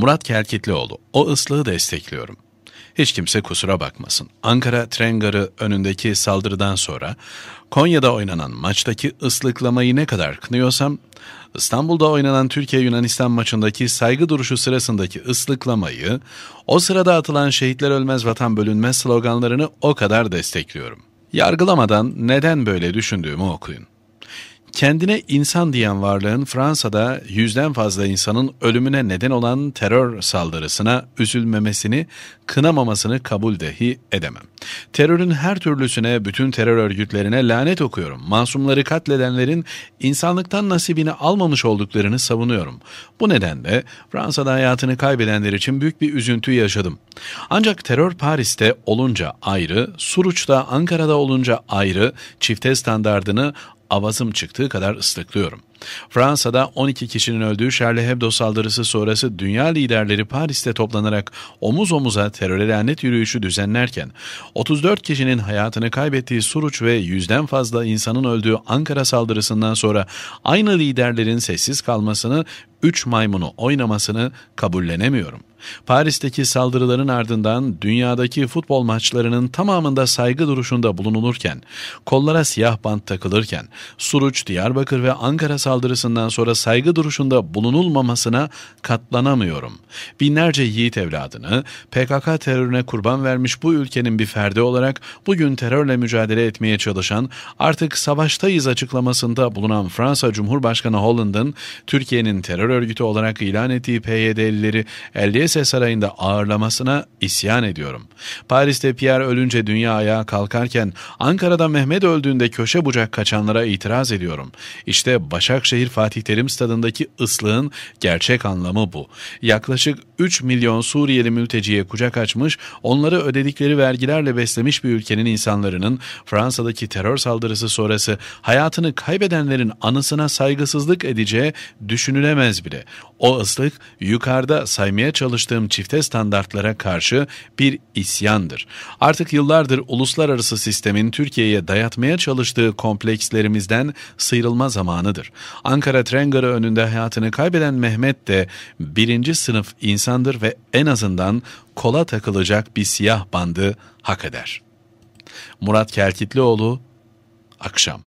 Murat Kelkitlioğlu, o ıslığı destekliyorum. Hiç kimse kusura bakmasın. Ankara tren garı önündeki saldırıdan sonra Konya'da oynanan maçtaki ıslıklamayı ne kadar kınıyorsam, İstanbul'da oynanan Türkiye-Yunanistan maçındaki saygı duruşu sırasındaki ıslıklamayı, o sırada atılan şehitler ölmez vatan bölünmez sloganlarını o kadar destekliyorum. Yargılamadan neden böyle düşündüğümü okuyun. Kendine insan diyen varlığın Fransa'da yüzden fazla insanın ölümüne neden olan terör saldırısına üzülmemesini, kınamamasını kabul dahi edemem. Terörün her türlüsüne, bütün terör örgütlerine lanet okuyorum. Masumları katledenlerin insanlıktan nasibini almamış olduklarını savunuyorum. Bu nedenle Fransa'da hayatını kaybedenler için büyük bir üzüntü yaşadım. Ancak terör Paris'te olunca ayrı, Suruç'ta Ankara'da olunca ayrı, çifte standardını avazım çıktığı kadar ıslıklıyorum. Fransa'da 12 kişinin öldüğü Charlie Hebdo saldırısı sonrası dünya liderleri Paris'te toplanarak omuz omuza teröre lanet yürüyüşü düzenlerken 34 kişinin hayatını kaybettiği Suruç ve yüzden fazla insanın öldüğü Ankara saldırısından sonra aynı liderlerin sessiz kalmasını, üç maymunu oynamasını kabullenemiyorum. Paris'teki saldırıların ardından dünyadaki futbol maçlarının tamamında saygı duruşunda bulunulurken, kollara siyah bant takılırken, Suruç, Diyarbakır ve Ankara saldırısından sonra saygı duruşunda bulunulmamasına katlanamıyorum. Binlerce yiğit evladını PKK terörüne kurban vermiş bu ülkenin bir ferdi olarak bugün terörle mücadele etmeye çalışan, artık savaştayız açıklamasında bulunan Fransa Cumhurbaşkanı Hollande'ın Türkiye'nin terör örgütü olarak ilan ettiği PYD'lileri Eldiese Sarayı'nda ağırlamasına isyan ediyorum. Paris'te Pierre ölünce dünya ayağa kalkarken Ankara'da Mehmet öldüğünde köşe bucak kaçanlara itiraz ediyorum. İşte Başakşehir Fatih Terim stadındaki ıslığın gerçek anlamı bu. Yaklaşık 3 milyon Suriyeli mülteciye kucak açmış, onları ödedikleri vergilerle beslemiş bir ülkenin insanlarının Fransa'daki terör saldırısı sonrası hayatını kaybedenlerin anısına saygısızlık edeceği düşünülemez bile. O ıslık yukarıda saymaya çalıştığım çifte standartlara karşı bir isyandır. Artık yıllardır uluslararası sistemin Türkiye'ye dayatmaya çalıştığı komplekslerimizden sıyrılma zamanıdır. Ankara tren garı önünde hayatını kaybeden Mehmet de birinci sınıf insandır ve en azından kola takılacak bir siyah bandı hak eder. Murat Kelkitlioğlu, Akşam